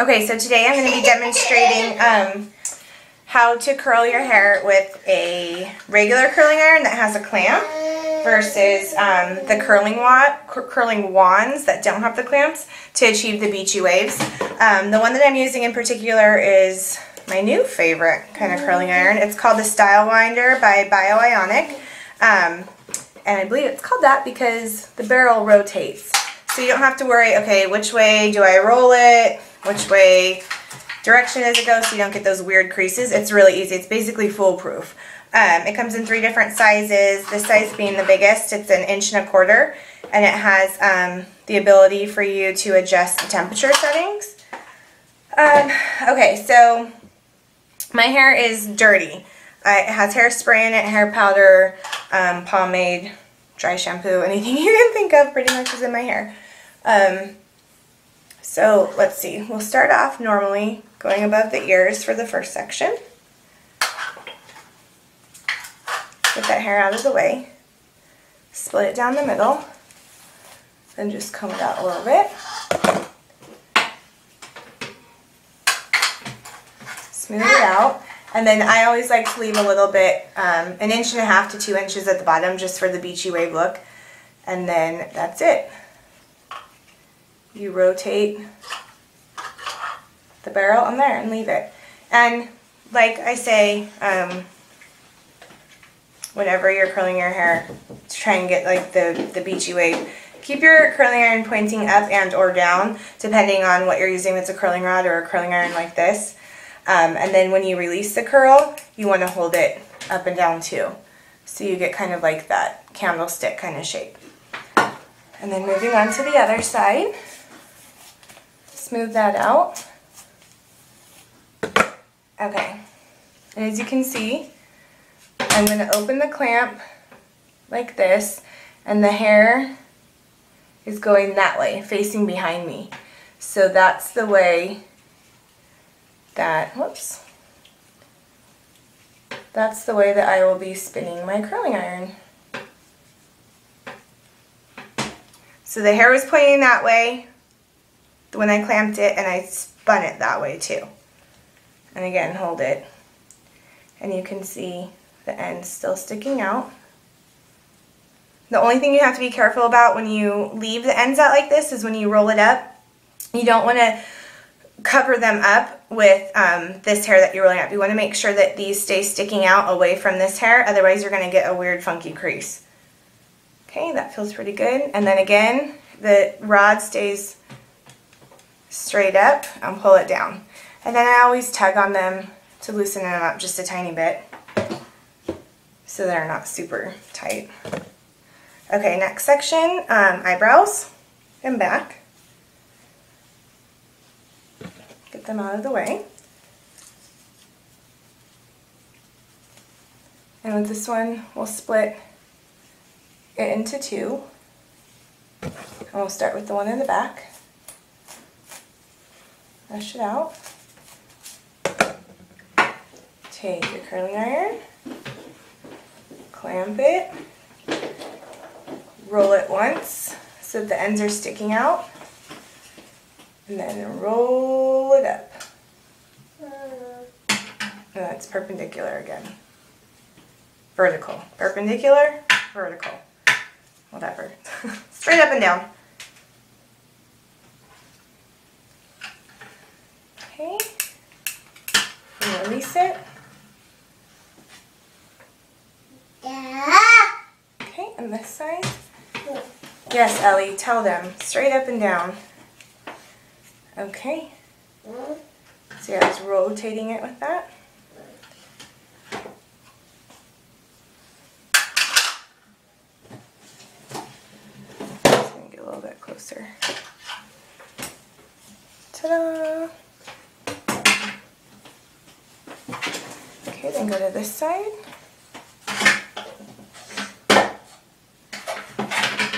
Okay, so today I'm going to be demonstrating um, how to curl your hair with a regular curling iron that has a clamp versus um, the curling curling wands that don't have the clamps to achieve the beachy waves. Um, the one that I'm using in particular is my new favorite kind of curling iron. It's called the Style Winder by BioIonic. Um, and I believe it's called that because the barrel rotates. So you don't have to worry, okay, which way do I roll it? Which way direction does it go so you don't get those weird creases. It's really easy. It's basically foolproof. Um, it comes in three different sizes, this size being the biggest. It's an inch and a quarter, and it has um, the ability for you to adjust the temperature settings. Um, okay, so my hair is dirty. It has hairspray in it, hair powder, um, pomade, dry shampoo, anything you can think of pretty much is in my hair. So let's see, we'll start off normally going above the ears for the first section. Get that hair out of the way. Split it down the middle. Then just comb it out a little bit. Smooth it out. And then I always like to leave a little bit, um, an inch and a half to two inches at the bottom just for the beachy wave look. And then that's it you rotate the barrel on there and leave it. And like I say, um, whenever you're curling your hair, to try and get like the, the beachy wave, keep your curling iron pointing up and or down, depending on what you're using. It's a curling rod or a curling iron like this. Um, and then when you release the curl, you want to hold it up and down too. So you get kind of like that candlestick kind of shape. And then moving on to the other side smooth that out. Okay, and as you can see, I'm going to open the clamp like this, and the hair is going that way, facing behind me. So that's the way that, whoops, that's the way that I will be spinning my curling iron. So the hair was pointing that way, when I clamped it and I spun it that way too. And again, hold it. And you can see the end still sticking out. The only thing you have to be careful about when you leave the ends out like this is when you roll it up. You don't want to cover them up with um, this hair that you're rolling up. You want to make sure that these stay sticking out away from this hair, otherwise you're going to get a weird funky crease. Okay, that feels pretty good. And then again, the rod stays straight up and pull it down. And then I always tug on them to loosen them up just a tiny bit so they're not super tight. Okay, next section, um, eyebrows and back. Get them out of the way. And with this one, we'll split it into two. And we'll start with the one in the back. Brush it out. Take your curling iron, clamp it, roll it once so that the ends are sticking out, and then roll it up. And that's perpendicular again. Vertical. Perpendicular, vertical. Whatever. Straight up and down. Okay. And release it. Okay, and this side. Yes, Ellie, tell them. Straight up and down. Okay. See I was rotating it with that? Just gonna get a little bit closer. Ta-da! Then go to this side.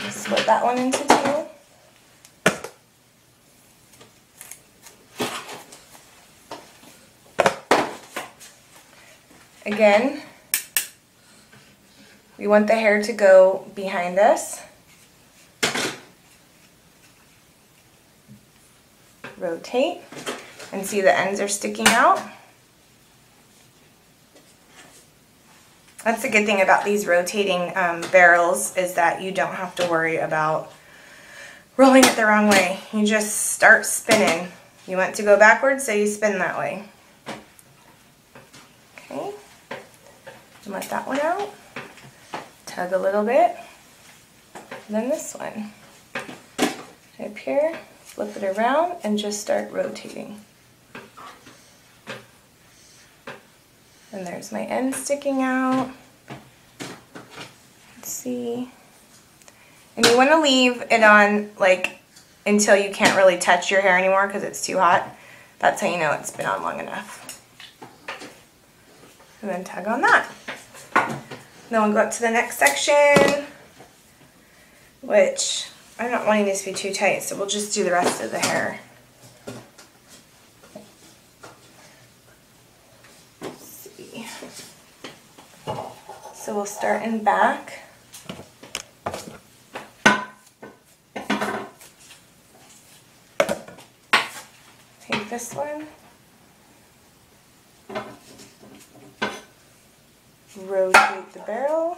Split that one into two. Again, we want the hair to go behind us. Rotate. And see the ends are sticking out? That's the good thing about these rotating um, barrels is that you don't have to worry about rolling it the wrong way. You just start spinning. You want to go backwards, so you spin that way. Okay. And let that one out. Tug a little bit. then this one. Up here, flip it around and just start rotating. And there's my end sticking out. Let's see. And you want to leave it on like until you can't really touch your hair anymore because it's too hot. That's how you know it's been on long enough. And then tug on that. Then we'll go up to the next section, which I'm not wanting this to be too tight, so we'll just do the rest of the hair. see. So we'll start in back. Take this one. Rotate the barrel.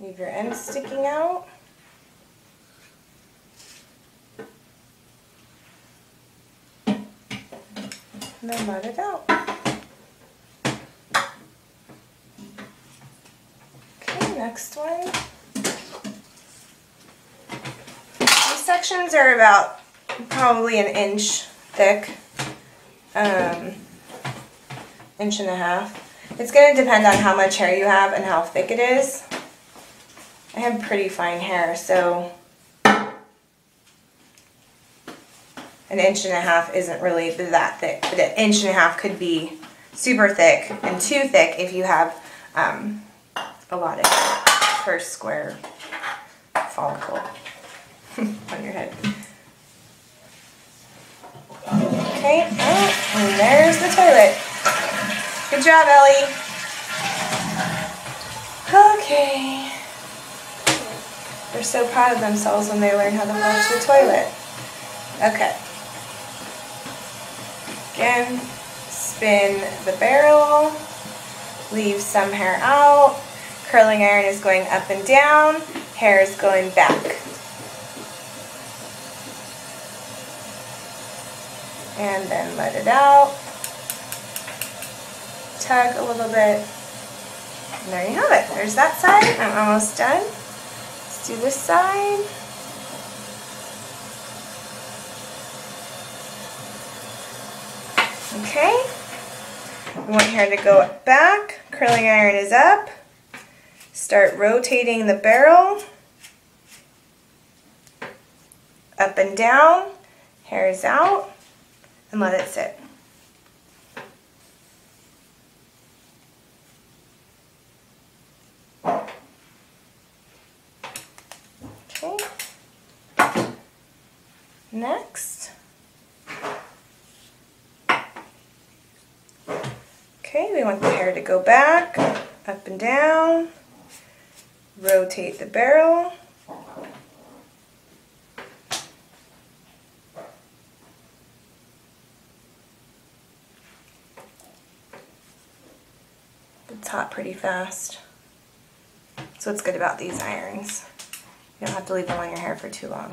Leave your ends sticking out. And then let it out. Okay, next one. These sections are about probably an inch thick. Um, inch and a half. It's going to depend on how much hair you have and how thick it is. I have pretty fine hair, so an inch and a half isn't really that thick, but an inch and a half could be super thick and too thick if you have um, a lot of hair per square follicle on your head. Okay, oh, and there's the toilet. Good job, Ellie. Okay. They're so proud of themselves when they learn how to flush the toilet. Okay. Again, spin the barrel, leave some hair out. Curling iron is going up and down, hair is going back. And then let it out. Tug a little bit. And there you have it. There's that side. I'm almost done Let's do this side. Okay. We want hair to go back. Curling iron is up. Start rotating the barrel. Up and down. Hair is out. And let it sit. next. Okay, we want the hair to go back, up and down, rotate the barrel. It's hot pretty fast. So what's good about these irons. You don't have to leave them on your hair for too long.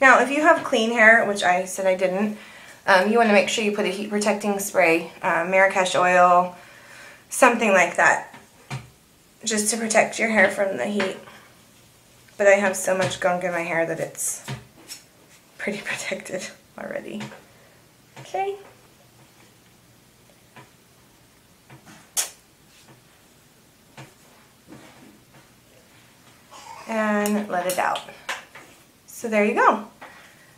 Now, if you have clean hair, which I said I didn't, um, you want to make sure you put a heat protecting spray, uh, Marrakesh oil, something like that, just to protect your hair from the heat. But I have so much gunk in my hair that it's pretty protected already. Okay. And let it out. So there you go.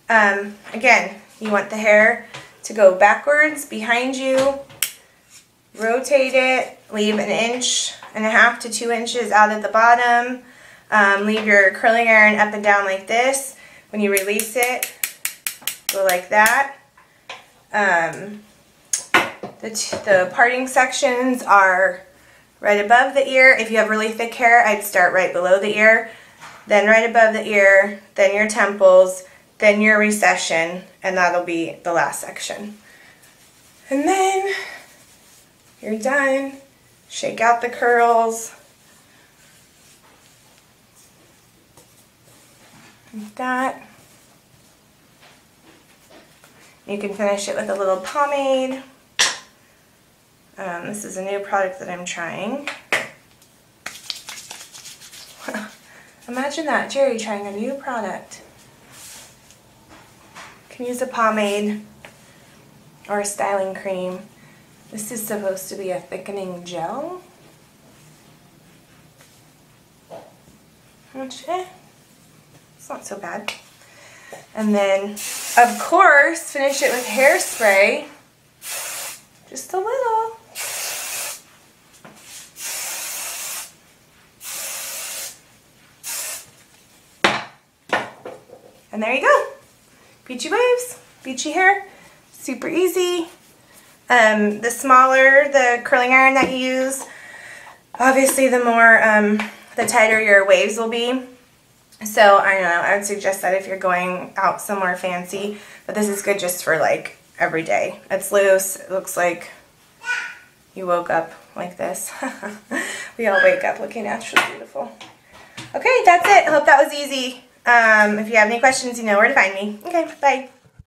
Um, again, you want the hair to go backwards behind you, rotate it, leave an inch and a half to two inches out at the bottom, um, leave your curling iron up and down like this. When you release it, go like that. Um, the, the parting sections are right above the ear. If you have really thick hair, I'd start right below the ear then right above the ear, then your temples, then your recession, and that'll be the last section. And then you're done. Shake out the curls. Like that. You can finish it with a little pomade. Um, this is a new product that I'm trying. Imagine that, Jerry trying a new product. You can use a pomade or a styling cream. This is supposed to be a thickening gel. Which, eh, it's not so bad. And then, of course, finish it with hairspray. Just a little. And there you go. Beachy waves, beachy hair, super easy. Um, the smaller the curling iron that you use, obviously the more, um, the tighter your waves will be. So I don't know, I would suggest that if you're going out somewhere fancy, but this is good just for like every day. It's loose, it looks like you woke up like this. we all wake up looking naturally beautiful. Okay, that's it. I hope that was easy. Um, if you have any questions, you know where to find me. Okay, bye.